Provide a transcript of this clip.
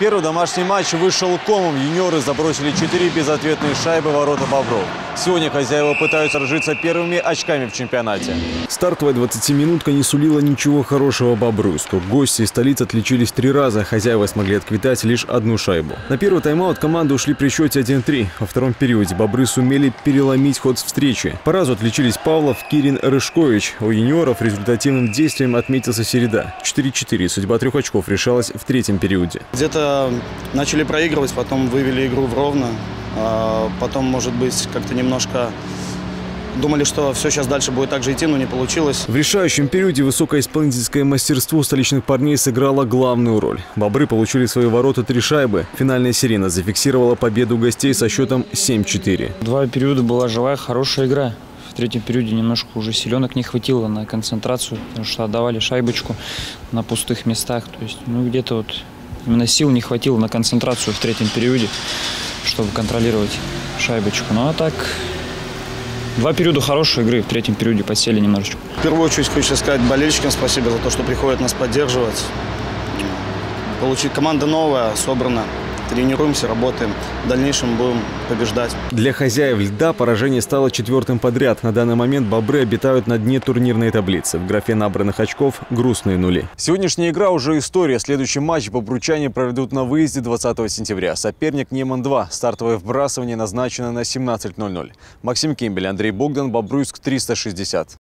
Первый домашний матч вышел комом. Юниоры забросили четыре безответные шайбы ворота Бобров. Сегодня хозяева пытаются разжиться первыми очками в чемпионате. Стартовая 20-минутка не сулила ничего хорошего Бобруйску. Гости из столицы отличились три раза. Хозяева смогли отквитать лишь одну шайбу. На первый тайм-аут команды ушли при счете 1-3. Во втором периоде Бобры сумели переломить ход встречи. По разу отличились Павлов, Кирин, Рыжкович. У юниоров результативным действием отметился Середа. 4-4. Судьба трех очков решалась в третьем периоде. Где-то начали проигрывать, потом вывели игру в ровно. А Потом, может быть, как-то немножко думали, что все сейчас дальше будет так же идти, но не получилось. В решающем периоде высокое исполнительское мастерство столичных парней сыграло главную роль. Бобры получили свои ворота три шайбы. Финальная сирена зафиксировала победу гостей со счетом 7-4. Два периода была живая, хорошая игра. В третьем периоде немножко уже силенок не хватило на концентрацию, потому что отдавали шайбочку на пустых местах. То есть, ну, где-то вот именно сил не хватило на концентрацию в третьем периоде, чтобы контролировать шайбочку. Ну, а так, два периода хорошей игры, в третьем периоде подсели немножечко. В первую очередь хочу сказать болельщикам спасибо за то, что приходят нас поддерживать. Получить команда новая, собрана. Тренируемся, работаем. В дальнейшем будем побеждать. Для хозяев льда поражение стало четвертым подряд. На данный момент бобры обитают на дне турнирной таблицы. В графе набранных очков грустные нули. Сегодняшняя игра уже история. Следующий матч бобручане проведут на выезде 20 сентября. Соперник Неман-2. Стартовое вбрасывание назначено на 17.00. Максим Кембель, Андрей Богдан, Бобруйск 360.